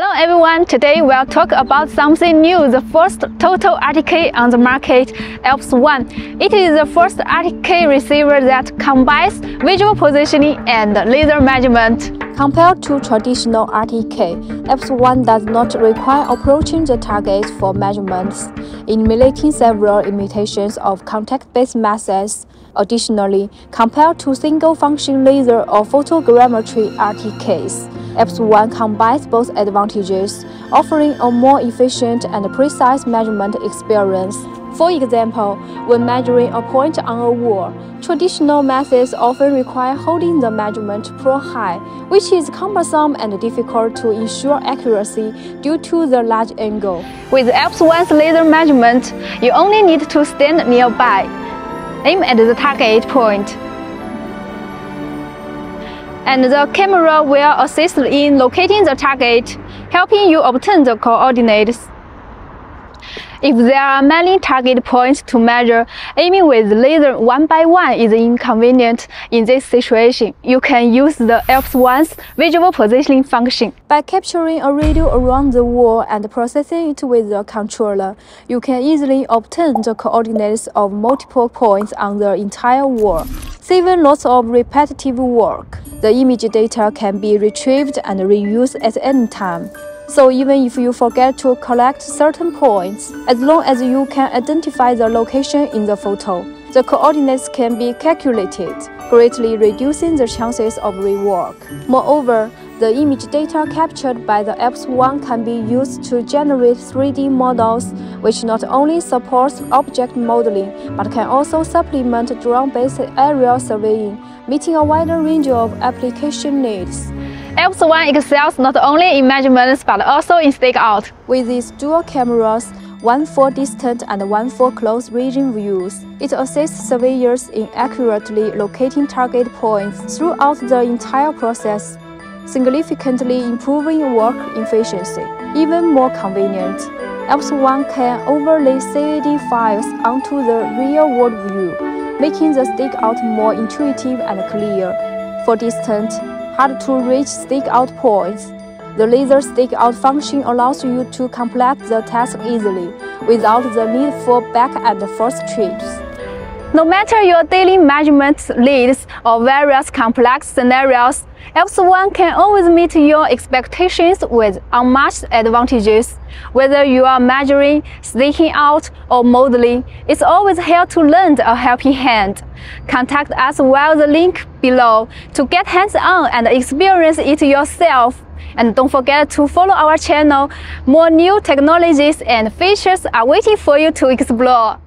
Hello everyone, today we'll talk about something new, the first total RTK on the market, ALPS One. It is the first RTK receiver that combines visual positioning and laser measurement. Compared to traditional RTK, ALPS One does not require approaching the target for measurements, eliminating several limitations of contact-based methods. Additionally, compared to single-function laser or photogrammetry RTKs, ALPS One combines both advantages, offering a more efficient and precise measurement experience. For example, when measuring a point on a wall, traditional methods often require holding the measurement pro high, which is cumbersome and difficult to ensure accuracy due to the large angle. With ALPS One's laser measurement, you only need to stand nearby. Aim at the target point and the camera will assist in locating the target, helping you obtain the coordinates. If there are many target points to measure, aiming with laser one by one is inconvenient in this situation. You can use the ALPS One's visual positioning function. By capturing a radio around the wall and processing it with the controller, you can easily obtain the coordinates of multiple points on the entire wall, saving lots of repetitive work. The image data can be retrieved and reused at any time. So even if you forget to collect certain points, as long as you can identify the location in the photo, the coordinates can be calculated, greatly reducing the chances of rework. Moreover, the image data captured by the ALPS One can be used to generate 3D models, which not only supports object modeling, but can also supplement drone-based aerial surveying, meeting a wider range of application needs. ALPS One excels not only in measurements but also in stakeout. With its dual cameras, one for distant and one for close region views. It assists surveyors in accurately locating target points throughout the entire process, significantly improving work efficiency. Even more convenient, ALPS One can overlay CAD files onto the real-world view, making the stakeout more intuitive and clear. For distant, hard to reach stakeout points. The laser stakeout function allows you to complete the task easily, without the need for back and forth trips. No matter your daily measurement leads or various complex scenarios, ALPS One can always meet your expectations with unmatched advantages. Whether you are measuring, staking out, or modeling, it's always here to lend a helping hand. Contact us via the link below to get hands-on and experience it yourself. And don't forget to follow our channel. More new technologies and features are waiting for you to explore.